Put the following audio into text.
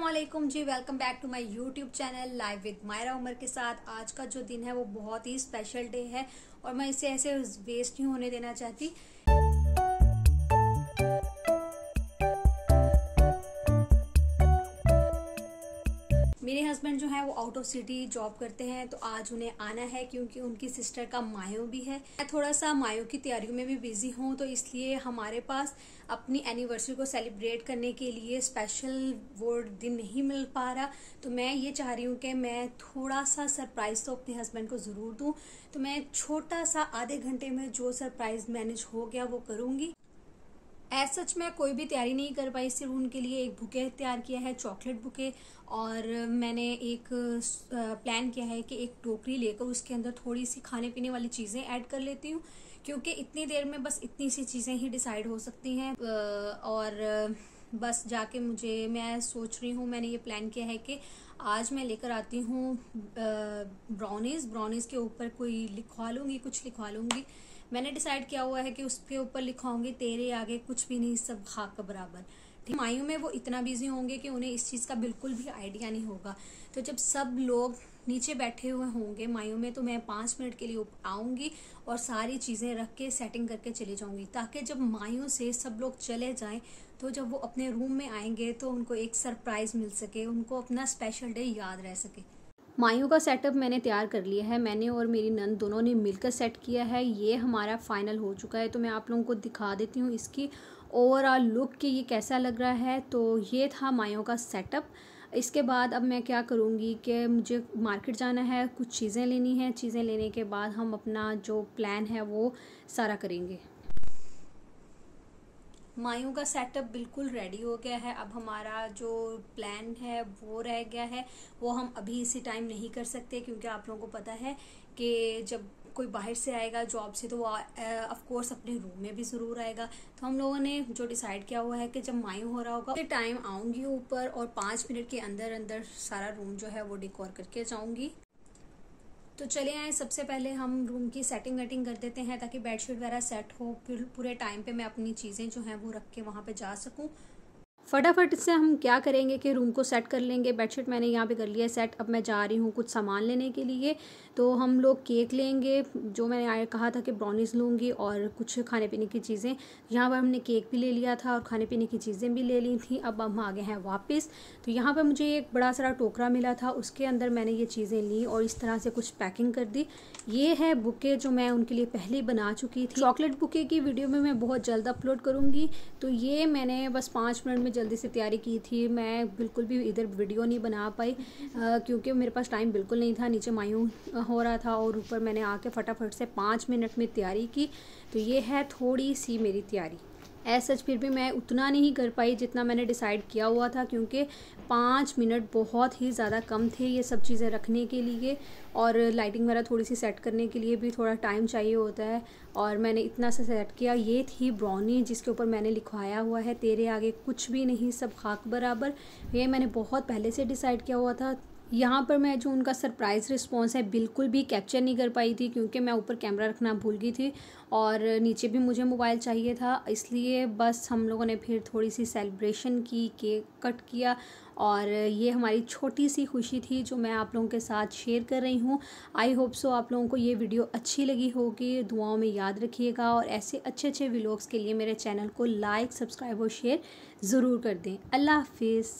वालेकुम जी welcome back to my YouTube channel live with Maira Umar के साथ। आज का जो दिन है, वो बहुत ही स्पेशल डे है और मैं इसे ऐसे वेस्ट नहीं होने देना चाहती। मेरे हस्बैंड जो है, वो आउट ऑफ़ सिटी जॉब करते हैं तो आज उन्हें आना है क्योंकि उनकी सिस्टर का मायो भी है। मैं थोड़ा सा मायो की तैयारियों में भी बिज़ी हूँ तो इसलिए हमारे पास अपनी एनिवर्सरी को सेलिब्रेट करने के लिए स्पेशल वो दिन नहीं मिल पा रहा। तो मैं ये चाह रही हूँ कि मैं थोड़ा सा सरप्राइज़ तो अपने हस्बैंड को ज़रूर दूँ। तो मैं छोटा सा आधे घंटे में जो सरप्राइज़ मैनेज हो गया, वो करूँगी। एज सच मैं कोई भी तैयारी नहीं कर पाई। सिर्फ़ उनके लिए एक बुके तैयार किया है चॉकलेट बुके। और मैंने एक प्लान किया है कि एक टोकरी लेकर उसके अंदर थोड़ी सी खाने पीने वाली चीज़ें ऐड कर लेती हूँ। क्योंकि इतनी देर में बस इतनी सी चीज़ें ही डिसाइड हो सकती हैं। और बस जाके मुझे, मैं सोच रही हूँ, मैंने ये प्लान किया है कि आज मैं लेकर आती हूँ ब्राउनीज ब्राउनीज के ऊपर कोई लिखवा लूँगी, कुछ लिखवा लूँगी। मैंने डिसाइड किया हुआ है कि उसके ऊपर लिखाऊँगी, तेरे आगे कुछ भी नहीं, सब खाक बराबर। मायू में वो इतना बिज़ी होंगे कि उन्हें इस चीज़ का बिल्कुल भी आइडिया नहीं होगा। तो जब सब लोग नीचे बैठे हुए होंगे मायू में तो मैं पाँच मिनट के लिए आऊँगी और सारी चीज़ें रख के सेटिंग करके चली जाऊँगी। ताकि जब मायू से सब लोग चले जाएँ तो जब वो अपने रूम में आएँगे तो उनको एक सरप्राइज़ मिल सके, उनको अपना स्पेशल डे याद रह सके। मायू का सेटअप मैंने तैयार कर लिया है, मैंने और मेरी नंद दोनों ने मिलकर सेट किया है। ये हमारा फाइनल हो चुका है तो मैं आप लोगों को दिखा देती हूँ इसकी ओवरऑल लुक कि ये कैसा लग रहा है। तो ये था मायू का सेटअप इसके बाद अब मैं क्या करूँगी कि मुझे मार्केट जाना है, कुछ चीज़ें लेनी है। चीज़ें लेने के बाद हम अपना जो प्लान है वो सारा करेंगे। मायू का सेटअप बिल्कुल रेडी हो गया है। अब हमारा जो प्लान है, वो रह गया है। वो हम अभी इसी टाइम नहीं कर सकते, क्योंकि आप लोगों को पता है कि जब कोई बाहर से आएगा जॉब से तो वो ऑफ़ कोर्स अपने रूम में भी ज़रूर आएगा। तो हम लोगों ने जो डिसाइड किया हुआ है कि जब मायू हो रहा होगा टाइम आऊँगी ऊपर और पाँच मिनट के अंदर अंदर सारा रूम जो है वो डिकोर करके जाऊँगी। तो चले आए, सबसे पहले हम रूम की सेटिंग वेटिंग कर देते हैं ताकि बेडशीट वगैरह सेट हो। फिर पूरे टाइम पे मैं अपनी चीज़ें जो हैं वो रख के वहाँ पे जा सकूँ। फटाफट से हम क्या करेंगे कि रूम को सेट कर लेंगे। बेडशीट मैंने यहाँ पे कर लिया सेट अब मैं जा रही हूँ कुछ सामान लेने के लिए। तो हम लोग केक लेंगे, जो मैंने कहा था कि ब्राउनीज लूँगी और कुछ खाने पीने की चीज़ें। यहाँ पर हमने केक भी ले लिया था और खाने पीने की चीज़ें भी ले ली थी। अब हम आ गए हैं वापस। तो यहाँ पर मुझे एक बड़ा सारा टोकरा मिला था। उसके अंदर मैंने ये चीज़ें ली और इस तरह से कुछ पैकिंग कर दी। ये है बुके जो मैं उनके लिए पहले बना चुकी थी। चॉकलेट बुके की वीडियो में मैं बहुत जल्द अपलोड करूँगी। तो ये मैंने बस पाँच मिनट में जल्दी से तैयारी की थी। मैं बिल्कुल भी इधर वीडियो नहीं बना पाई क्योंकि मेरे पास टाइम बिल्कुल नहीं था, नीचे मायूं हो रहा था और ऊपर मैंने आके फटाफट से पाँच मिनट में तैयारी की। तो ये है थोड़ी सी मेरी तैयारी। ऐसा सच फिर भी मैं उतना नहीं कर पाई जितना मैंने डिसाइड किया हुआ था, क्योंकि पाँच मिनट बहुत ही ज़्यादा कम थे ये सब चीज़ें रखने के लिए और लाइटिंग वगैरह थोड़ी सी सेट करने के लिए भी थोड़ा टाइम चाहिए होता है। और मैंने इतना सा सेट किया, ये थी ब्राउनी जिसके ऊपर मैंने लिखवाया हुआ है, तेरे आगे कुछ भी नहीं, सब खाक बराबर। ये मैंने बहुत पहले से डिसाइड किया हुआ था यहाँ पर मैं जो उनका सरप्राइज़ रिस्पॉन्स है, बिल्कुल भी कैप्चर नहीं कर पाई थी क्योंकि मैं ऊपर कैमरा रखना भूल गई थी और नीचे भी मुझे मोबाइल चाहिए था। इसलिए बस हम लोगों ने फिर थोड़ी सी सेलिब्रेशन की केक कट किया और ये हमारी छोटी सी खुशी थी जो मैं आप लोगों के साथ शेयर कर रही हूँ। आई होप सो आप लोगों को ये वीडियो अच्छी लगी होगी। दुआओं में याद रखिएगा और ऐसे अच्छे अच्छे व्लॉग्स के लिए मेरे चैनल को लाइक सब्सक्राइब और शेयर ज़रूर कर दें। अल्लाह हाफिज़।